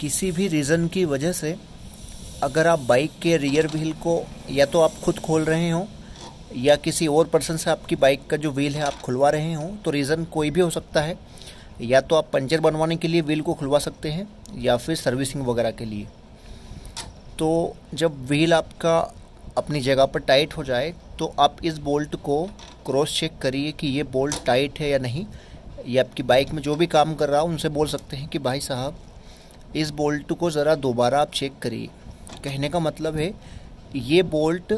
किसी भी रीज़न की वजह से अगर आप बाइक के रियर व्हील को या तो आप खुद खोल रहे हो, या किसी और पर्सन से आपकी बाइक का जो व्हील है आप खुलवा रहे हो तो रीज़न कोई भी हो सकता है। या तो आप पंचर बनवाने के लिए व्हील को खुलवा सकते हैं, या फिर सर्विसिंग वगैरह के लिए। तो जब व्हील आपका अपनी जगह पर टाइट हो जाए तो आप इस बोल्ट को क्रॉस चेक करिए कि ये बोल्ट टाइट है या नहीं। ये आपकी बाइक में जो भी काम कर रहा हो, उनसे बोल सकते हैं कि, भाई साहब इस बोल्ट को ज़रा दोबारा आप चेक करिए। कहने का मतलब है, ये बोल्ट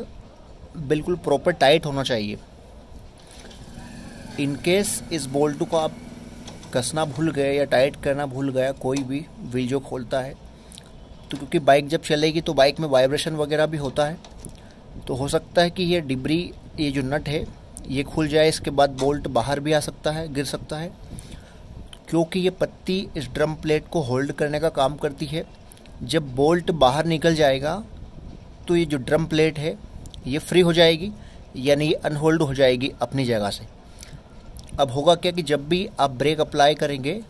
बिल्कुल प्रॉपर टाइट होना चाहिए। इनकेस इस बोल्ट को आप कसना भूल गए या टाइट करना भूल गया, कोई भी व्हील जो खोलता है तो क्योंकि बाइक जब चलेगी तो बाइक में वाइब्रेशन वगैरह भी होता है तो हो सकता है कि ये डिब्री ये जो नट है, ये खुल जाए, इसके बाद बोल्ट बाहर भी आ सकता है, गिर सकता है। क्योंकि ये पत्ती इस ड्रम प्लेट को होल्ड करने का काम करती है। जब बोल्ट बाहर निकल जाएगा तो ये जो ड्रम प्लेट है, ये फ्री हो जाएगी, यानी ये अनहोल्ड हो जाएगी अपनी जगह से। अब होगा क्या कि जब भी आप ब्रेक अप्लाई करेंगे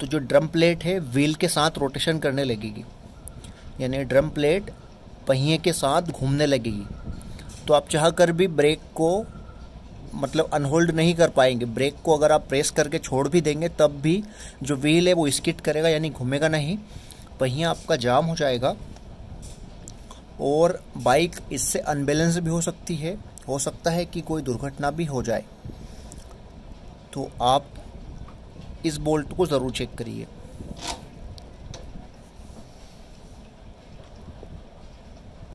तो जो ड्रम प्लेट है, व्हील के साथ रोटेशन करने लगेगी। यानी ड्रम प्लेट पहिए के साथ घूमने लगेगी। तो आप चाह कर भी ब्रेक को मतलब अनहोल्ड नहीं कर पाएँगे। ब्रेक को अगर आप प्रेस करके छोड़ भी देंगे, तब भी जो व्हील है वो स्किट करेगा, यानी घूमेगा नहीं। पहिया आपका जाम हो जाएगा। और बाइक इससे अनबैलेंस भी हो सकती है। हो सकता है कि कोई दुर्घटना भी हो जाए। तो आप इस बोल्ट को ज़रूर चेक करिए।